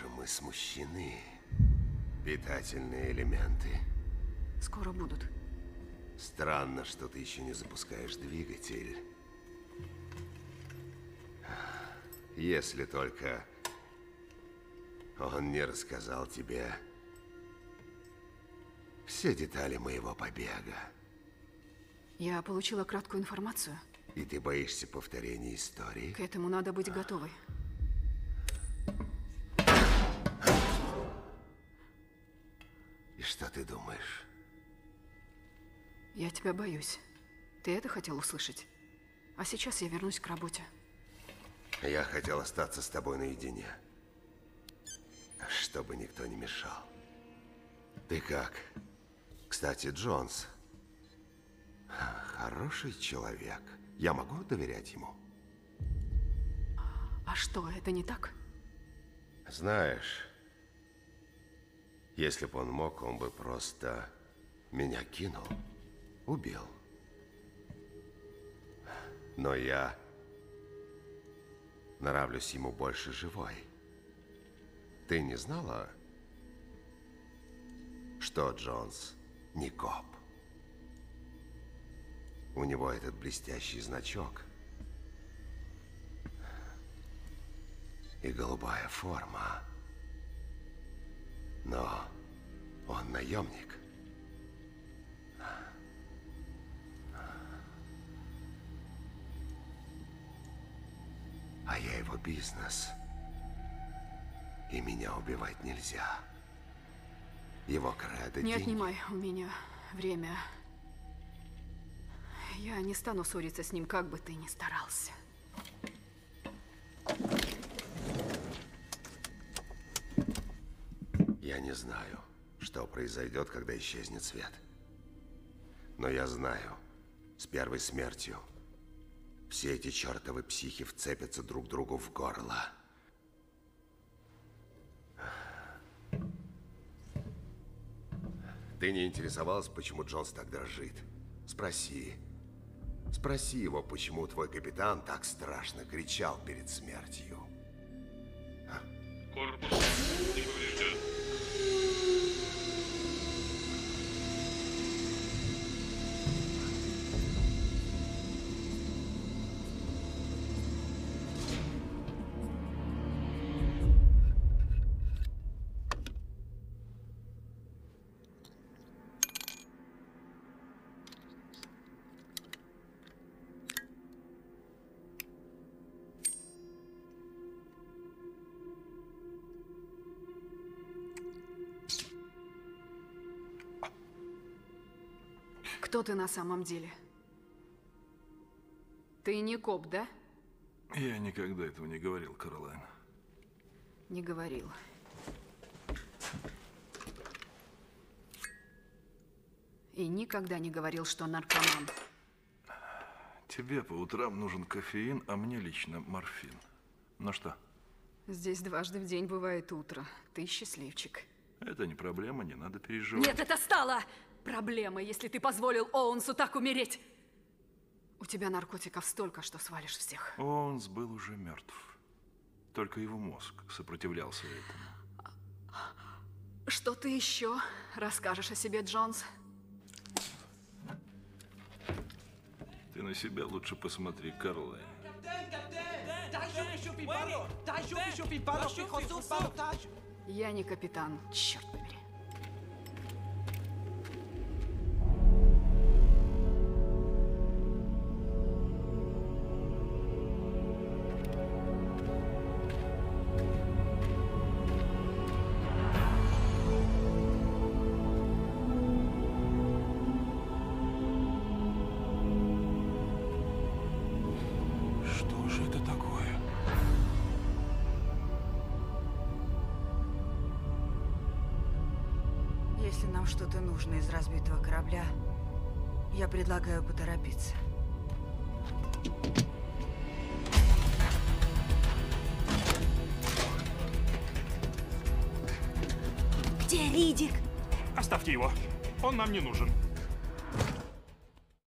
Похоже, мы смущены. Питательные элементы. Скоро будут. Странно, что ты еще не запускаешь двигатель. Если только он не рассказал тебе все детали моего побега. Я получила краткую информацию. И ты боишься повторения истории? К этому надо быть готовой. Что ты думаешь? Я тебя боюсь. Ты это хотел услышать? А сейчас я вернусь к работе. Я хотел остаться с тобой наедине. Чтобы никто не мешал. Ты как? Кстати, Джонс. Хороший человек. Я могу доверять ему? А что, это не так? Знаешь, если бы он мог, он бы просто меня кинул, убил. Но я нравлюсь ему больше живой. Ты не знала, что Джонс не коп? У него этот блестящий значок. И голубая форма. Но он наемник. А я его бизнес. И меня убивать нельзя. Его кредо Не деньги. отнимай у меня время. Я не стану ссориться с ним, как бы ты ни старался. Не знаю, что произойдет, когда исчезнет свет. Но я знаю, с первой смертью все эти чертовы психи вцепятся друг другу в горло. Ты не интересовалась, почему Джонс так дрожит? Спроси. Спроси его, почему твой капитан так страшно кричал перед смертью. Корпус Кто ты на самом деле? Ты не коп, да? Я никогда этого не говорил, Каролайн. Не говорил. И никогда не говорил, что наркоман. Тебе по утрам нужен кофеин, а мне лично морфин. Ну что, Здесь дважды в день бывает утро. Ты счастливчик. это не проблема, не надо переживать. Нет, это стало проблемой, если ты позволил Оуэнсу так умереть. У тебя наркотиков столько, что свалишь всех. Он был уже мертв. Только его мозг сопротивлялся этому. Что ты еще расскажешь о себе, Джонс? Ты на себя лучше посмотри, Карлайн. Я не капитан, черт побери. Нам что-то нужно из разбитого корабля, я предлагаю поторопиться. Где Ридик? Оставьте его. Он нам не нужен.